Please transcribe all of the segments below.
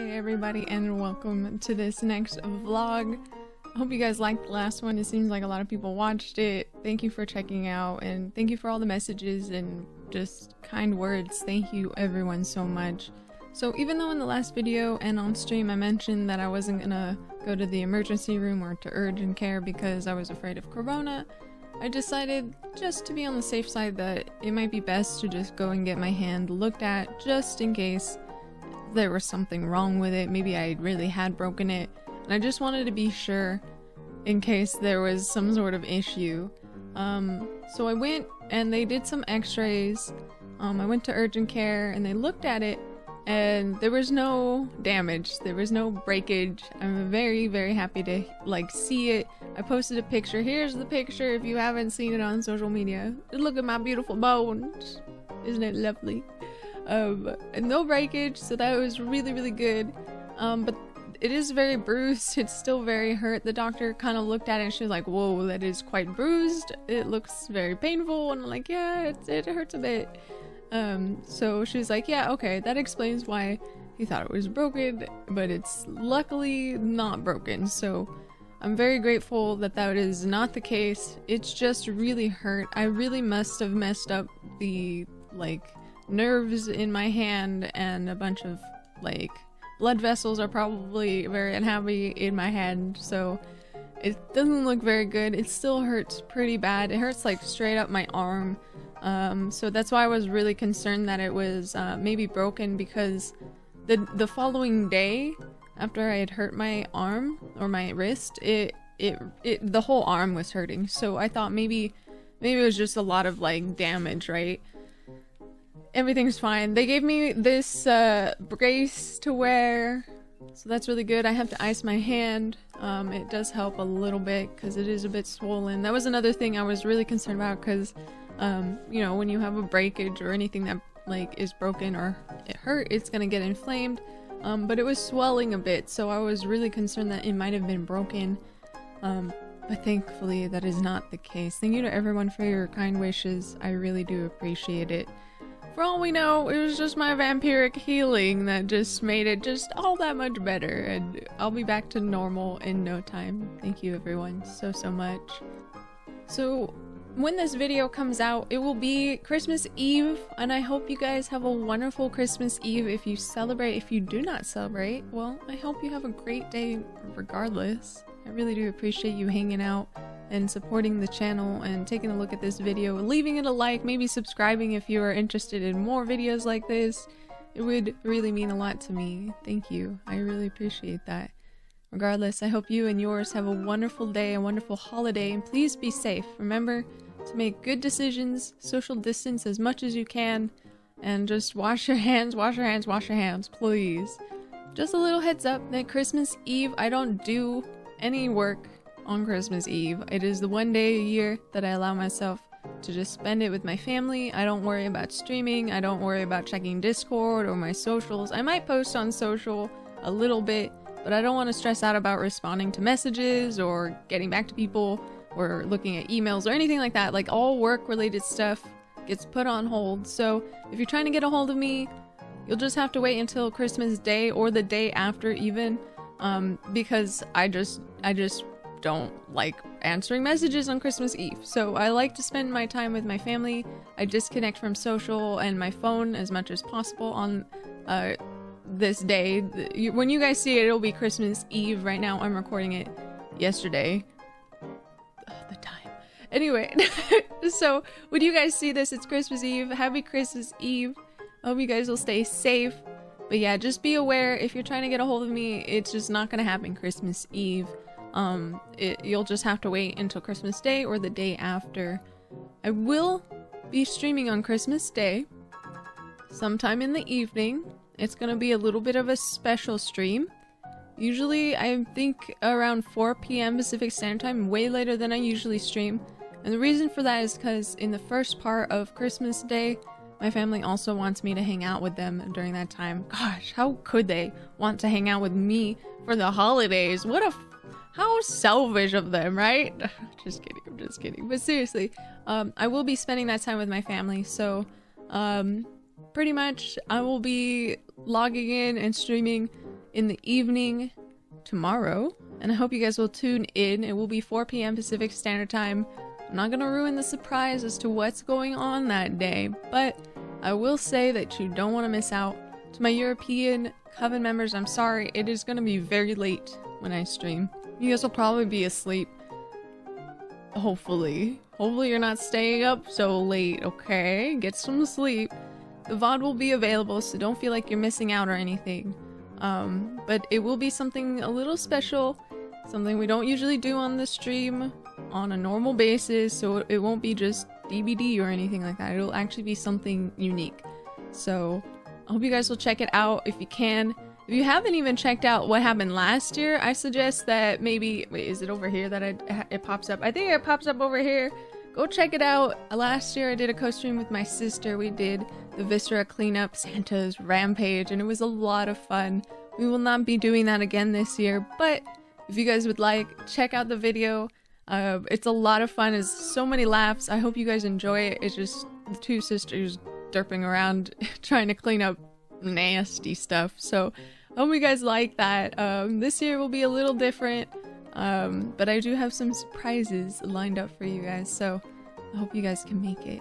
Hey everybody and welcome to this next vlog. I hope you guys liked the last one. It seems like a lot of people watched it. Thank you for checking out and thank you for all the messages and just kind words. Thank you everyone so much. So even though in the last video and on stream I mentioned that I wasn't gonna go to the emergency room or to urgent care because I was afraid of corona, I decided just to be on the safe side that it might be best to just go and get my hand looked at just in case there was something wrong with it. Maybe I really had broken it. And I just wanted to be sure in case there was some sort of issue. Um, so I went and they did some x-rays. Um, I went to urgent care and they looked at it and there was no damage. There was no breakage. I'm very, very happy to like see it. I posted a picture. Here's the picture if you haven't seen it on social media. Look at my beautiful bones. Isn't it lovely? Um, no breakage, so that was really, really good. Um, but it is very bruised. It's still very hurt. The doctor kind of looked at it and she was like, whoa, that is quite bruised. It looks very painful. And I'm like, yeah, it, it hurts a bit. Um, so she's like, yeah, okay, that explains why he thought it was broken, but it's luckily not broken. So I'm very grateful that that is not the case. It's just really hurt. I really must have messed up the, like, nerves in my hand and a bunch of like blood vessels are probably very unhappy in my hand so it doesn't look very good. It still hurts pretty bad. It hurts like straight up my arm. Um, so that's why I was really concerned that it was uh, maybe broken because the the following day after I had hurt my arm or my wrist it it, it the whole arm was hurting. So I thought maybe maybe it was just a lot of like damage right everything's fine. They gave me this uh, brace to wear, so that's really good. I have to ice my hand. Um, it does help a little bit because it is a bit swollen. That was another thing I was really concerned about because, um, you know, when you have a breakage or anything that like is broken or it hurt, it's gonna get inflamed. Um, but it was swelling a bit, so I was really concerned that it might have been broken. Um, but thankfully, that is not the case. Thank you to everyone for your kind wishes. I really do appreciate it. For all we know, it was just my vampiric healing that just made it just all that much better, and I'll be back to normal in no time. Thank you everyone so, so much. So, when this video comes out, it will be Christmas Eve, and I hope you guys have a wonderful Christmas Eve if you celebrate. If you do not celebrate, well, I hope you have a great day regardless. I really do appreciate you hanging out and supporting the channel and taking a look at this video, and leaving it a like, maybe subscribing if you are interested in more videos like this. It would really mean a lot to me. Thank you. I really appreciate that. Regardless, I hope you and yours have a wonderful day, a wonderful holiday, and please be safe. Remember to make good decisions, social distance as much as you can, and just wash your hands, wash your hands, wash your hands, please. Just a little heads up that Christmas Eve I don't do any work on Christmas Eve. It is the one day a year that I allow myself to just spend it with my family. I don't worry about streaming. I don't worry about checking Discord or my socials. I might post on social a little bit, but I don't want to stress out about responding to messages or getting back to people or looking at emails or anything like that. Like all work related stuff gets put on hold. So if you're trying to get a hold of me, you'll just have to wait until Christmas Day or the day after even um, because I just I just don't like answering messages on Christmas Eve. So I like to spend my time with my family. I disconnect from social and my phone as much as possible on uh, this day. When you guys see it, it'll be Christmas Eve. Right now, I'm recording it yesterday. the time. Anyway, so when you guys see this, it's Christmas Eve. Happy Christmas Eve. I hope you guys will stay safe. But yeah, just be aware if you're trying to get a hold of me, it's just not gonna happen Christmas Eve. Um, it, you'll just have to wait until Christmas Day or the day after. I will be streaming on Christmas Day, sometime in the evening. It's gonna be a little bit of a special stream. Usually, I think around 4 p.m. Pacific Standard Time, way later than I usually stream. And the reason for that is because in the first part of Christmas Day, my family also wants me to hang out with them during that time. Gosh, how could they want to hang out with me for the holidays? What a how selfish of them, right? just kidding, I'm just kidding. But seriously, um, I will be spending that time with my family, so um, pretty much I will be logging in and streaming in the evening tomorrow. And I hope you guys will tune in. It will be 4 p.m. Pacific Standard Time. I'm not gonna ruin the surprise as to what's going on that day, but I will say that you don't want to miss out. To my European Coven members, I'm sorry, it is gonna be very late when I stream. You guys will probably be asleep. Hopefully. Hopefully you're not staying up so late, okay? Get some sleep. The VOD will be available, so don't feel like you're missing out or anything. Um, but it will be something a little special, something we don't usually do on the stream on a normal basis, so it won't be just DVD or anything like that. It'll actually be something unique. So I hope you guys will check it out if you can. If you haven't even checked out what happened last year, I suggest that maybe wait, is it over here that it, it pops up? I think it pops up over here. Go check it out. Last year I did a co-stream with my sister. We did the Viscera cleanup, Santa's rampage, and it was a lot of fun. We will not be doing that again this year, but if you guys would like, check out the video. Uh, it's a lot of fun. It's so many laughs. I hope you guys enjoy it. It's just the two sisters derping around trying to clean up nasty stuff. So I hope you guys like that. Um, this year will be a little different, um, but I do have some surprises lined up for you guys. So I hope you guys can make it.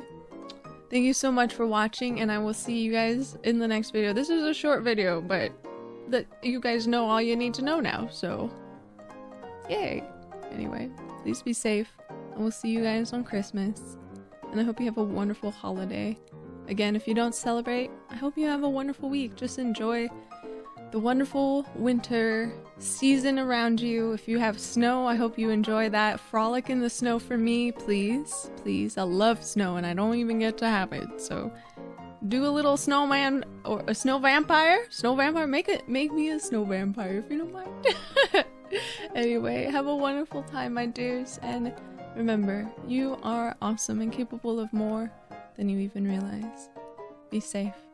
Thank you so much for watching, and I will see you guys in the next video. This is a short video, but that you guys know all you need to know now. So, yay! Anyway. Please be safe, and we'll see you guys on Christmas. And I hope you have a wonderful holiday. Again, if you don't celebrate, I hope you have a wonderful week. Just enjoy the wonderful winter season around you. If you have snow, I hope you enjoy that. Frolic in the snow for me, please. Please. I love snow and I don't even get to have it. So do a little snowman or a snow vampire. Snow vampire, make it make me a snow vampire if you don't mind. anyway, have a wonderful time, my dears, and remember, you are awesome and capable of more than you even realize. Be safe.